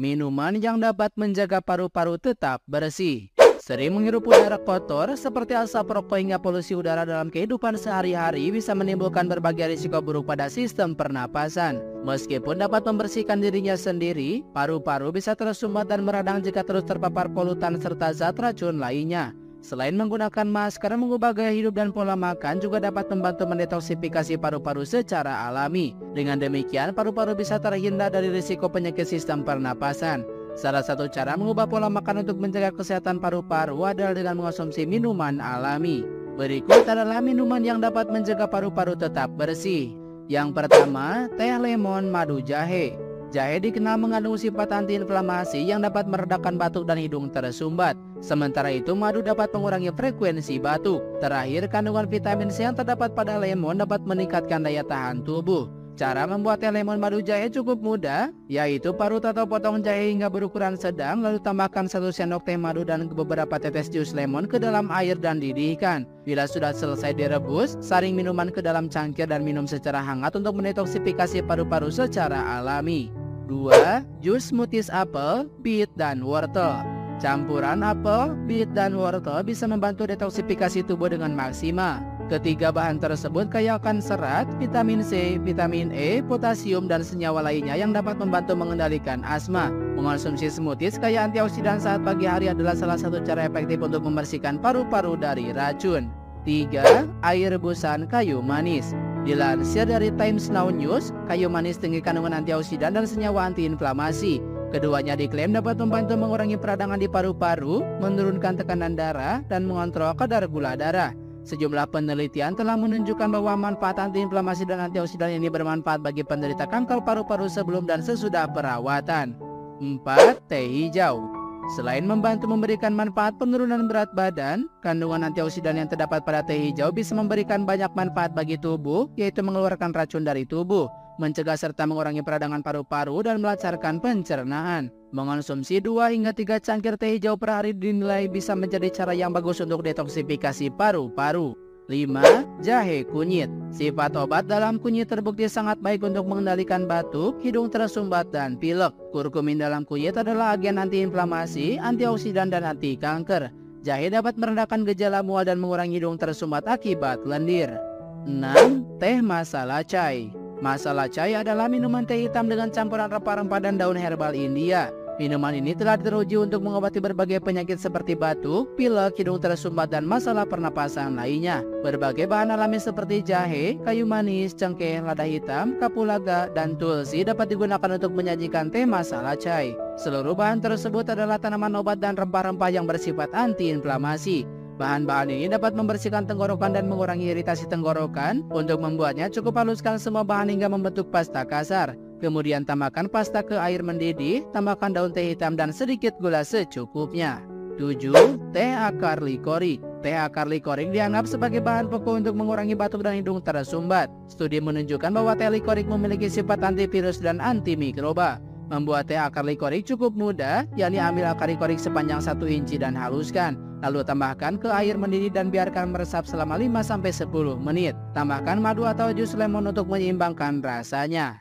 minuman yang dapat menjaga paru-paru tetap bersih. Sering menghirup udara kotor seperti asap rokok hingga polusi udara dalam kehidupan sehari-hari bisa menimbulkan berbagai risiko buruk pada sistem pernapasan. Meskipun dapat membersihkan dirinya sendiri, paru-paru bisa tersumbat dan meradang jika terus terpapar polutan serta zat racun lainnya. Selain menggunakan masker, mengubah gaya hidup dan pola makan juga dapat membantu mendetoksifikasi paru-paru secara alami. Dengan demikian, paru-paru bisa terhindar dari risiko penyakit sistem pernapasan. Salah satu cara mengubah pola makan untuk menjaga kesehatan paru-paru adalah dengan mengonsumsi minuman alami. Berikut adalah minuman yang dapat menjaga paru-paru tetap bersih. Yang pertama, teh lemon madu jahe. Jahe dikenal mengandung sifat antiinflamasi yang dapat meredakan batuk dan hidung tersumbat. Sementara itu, madu dapat mengurangi frekuensi batuk. Terakhir, kandungan vitamin C yang terdapat pada lemon dapat meningkatkan daya tahan tubuh. Cara membuat teh lemon madu jahe cukup mudah, yaitu parut atau potong jahe hingga berukuran sedang, lalu tambahkan satu sendok teh madu dan beberapa tetes jus lemon ke dalam air dan didihkan. Bila sudah selesai direbus, saring minuman ke dalam cangkir dan minum secara hangat untuk mendetoksifikasi paru-paru secara alami. 2. Jus smoothies apel, beet, dan wortel Campuran apel, beet, dan wortel bisa membantu detoksifikasi tubuh dengan maksimal. Ketiga bahan tersebut kaya akan serat, vitamin C, vitamin E, potasium, dan senyawa lainnya yang dapat membantu mengendalikan asma. Mengonsumsi smoothies kaya antioksidan saat pagi hari adalah salah satu cara efektif untuk membersihkan paru-paru dari racun. 3. Air rebusan kayu manis Dilansir dari Times Now News, kayu manis tinggi kandungan antioksidan dan senyawa antiinflamasi. Keduanya diklaim dapat membantu mengurangi peradangan di paru-paru, menurunkan tekanan darah, dan mengontrol kadar gula darah. Sejumlah penelitian telah menunjukkan bahwa manfaat antiinflamasi dan antioksidan ini bermanfaat bagi penderita kanker paru-paru sebelum dan sesudah perawatan. 4. Teh hijau Selain membantu memberikan manfaat penurunan berat badan, kandungan antioksidan yang terdapat pada teh hijau bisa memberikan banyak manfaat bagi tubuh, yaitu mengeluarkan racun dari tubuh, mencegah serta mengurangi peradangan paru-paru dan melancarkan pencernaan. Mengonsumsi 2 hingga 3 cangkir teh hijau per hari dinilai bisa menjadi cara yang bagus untuk detoksifikasi paru-paru. 5. Jahe kunyit Sifat obat dalam kunyit terbukti sangat baik untuk mengendalikan batuk, hidung tersumbat, dan pilek. Kurkumin dalam kunyit adalah agen antiinflamasi, antioksidan, dan anti kanker. Jahe dapat merendahkan gejala mual dan mengurangi hidung tersumbat akibat lendir. 6. Teh masala chai Masala chai adalah minuman teh hitam dengan campuran rempah-rempah dan daun herbal India. Minuman ini telah teruji untuk mengobati berbagai penyakit seperti batuk, pilek, hidung tersumbat, dan masalah pernapasan lainnya. Berbagai bahan alami seperti jahe, kayu manis, cengkeh, lada hitam, kapulaga, dan tulsi dapat digunakan untuk menyajikan teh masala chai. Seluruh bahan tersebut adalah tanaman obat dan rempah-rempah yang bersifat antiinflamasi. Bahan-bahan ini dapat membersihkan tenggorokan dan mengurangi iritasi tenggorokan. Untuk membuatnya cukup haluskan semua bahan hingga membentuk pasta kasar. Kemudian tambahkan pasta ke air mendidih, tambahkan daun teh hitam dan sedikit gula secukupnya. 7. Teh akar likorik Teh akar likorik dianggap sebagai bahan pokok untuk mengurangi batuk dan hidung tersumbat. Studi menunjukkan bahwa teh likorik memiliki sifat antivirus dan antimikroba. Membuat teh akar likorik cukup mudah, yakni ambil akar likorik sepanjang 1 inci dan haluskan. Lalu tambahkan ke air mendidih dan biarkan meresap selama 5-10 menit. Tambahkan madu atau jus lemon untuk menyeimbangkan rasanya.